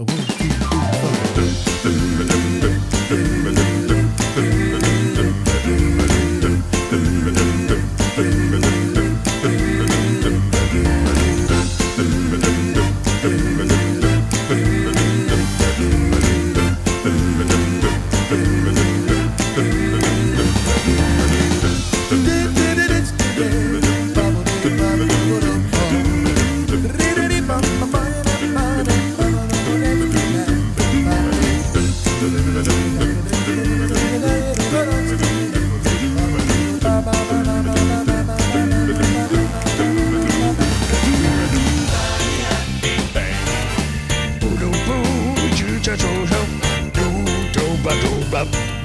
A one, two, three, four. Bye.